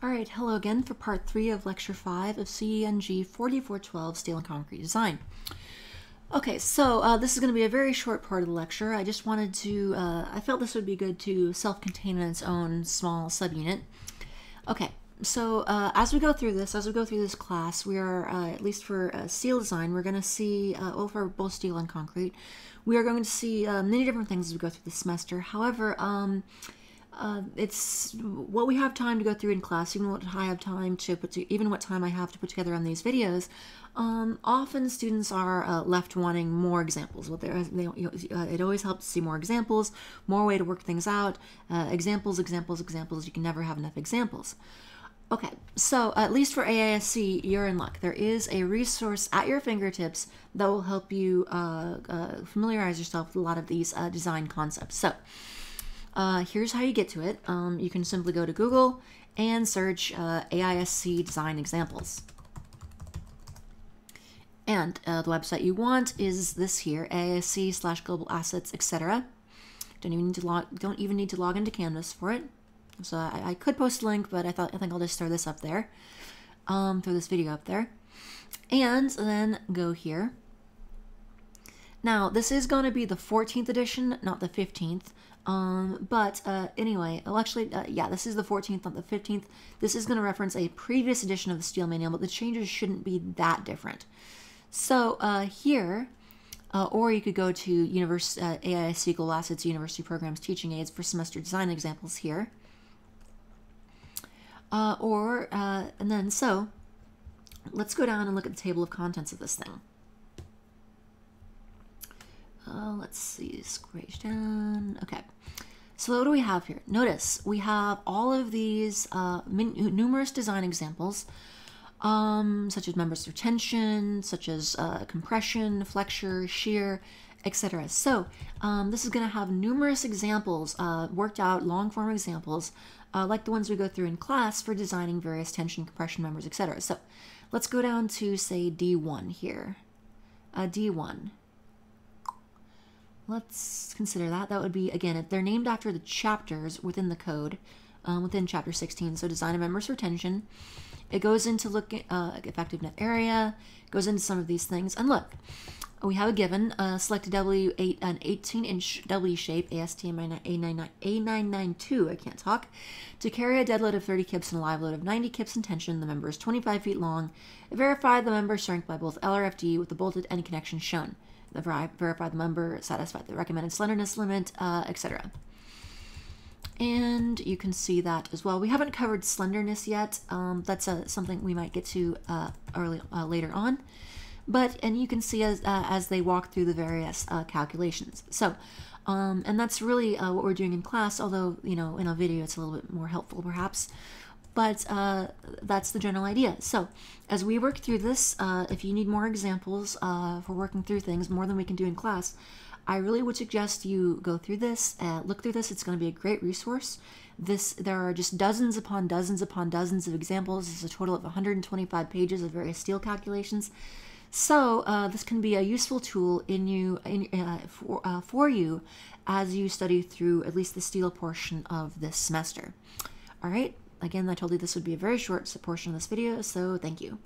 All right, hello again for part three of lecture five of CENG 4412 Steel and Concrete Design. Okay, so uh, this is going to be a very short part of the lecture. I just wanted to, uh, I felt this would be good to self-contain in its own small subunit. Okay, so uh, as we go through this, as we go through this class, we are, uh, at least for uh, steel design, we're going to see, uh, well, for both steel and concrete, we are going to see many different things as we go through the semester. However, um, uh, it's what we have time to go through in class, even what I have time to put to, even what time I have to put together on these videos. Um, often students are uh, left wanting more examples. What they, uh, it always helps to see more examples, more way to work things out. Uh, examples, examples, examples. You can never have enough examples. Okay, so at least for AISC, you're in luck. There is a resource at your fingertips that will help you uh, uh, familiarize yourself with a lot of these design concepts. So. Uh, here's how you get to it. Um, you can simply go to Google and search uh, AISC design examples. And uh, the website you want is this here, AISC slash global assets, etc. Don't even need to log. Don't even need to log into Canvas for it. So I, I could post a link, but I thought I think I'll just throw this up there, um, throw this video up there, and then go here. Now this is going to be the 14th edition, not the 15th. Um, but uh, anyway, well, actually, uh, yeah, this is the 14th, not the 15th. This is going to reference a previous edition of the Steel Manual, but the changes shouldn't be that different. So uh, here, uh, or you could go to Univers uh, AISC Global Assets University Programs Teaching Aids for semester design examples here. Uh, or, and then, so, let's go down and look at the table of contents of this thing. Let's see, scratch down. Okay. So what do we have here? Notice we have all of these uh, numerous design examples, um, such as members of tension, such as uh, compression, flexure, shear, etc. So um, this is going to have numerous examples, uh, worked out long form examples, uh, like the ones we go through in class for designing various tension, compression members, etc. So let's go down to say D1 here. Uh, D1. Let's consider that. That would be, again, they're named after the chapters within the code, um, within chapter 16. So design of members retention. It goes into look uh, effective net area, goes into some of these things. And look, we have a given, uh, select a W8, an 18 inch W shape, ASTM A992, I can't talk, to carry a dead load of 30 kips and a live load of 90 kips in tension. The member is 25 feet long. Verify the member strength by both LRFD with the bolted end connection shown verify the member, satisfy the recommended slenderness limit, uh, etc. And you can see that as well. We haven't covered slenderness yet. Um, that's uh, something we might get to uh, early uh, later on. But and you can see as uh, as they walk through the various uh, calculations. So, um, and that's really what we're doing in class. Although you know in a video it's a little bit more helpful perhaps but uh, that's the general idea. So as we work through this, uh, if you need more examples uh, for working through things, more than we can do in class, I really would suggest you go through this, uh, look through this. It's going to be a great resource. This There are just dozens upon dozens upon dozens of examples. It's a total of 125 pages of various steel calculations. So uh, this can be a useful tool in you in, uh, for, uh, for you as you study through at least the steel portion of this semester. All right, Again, I told you this would be a very short portion of this video, so thank you.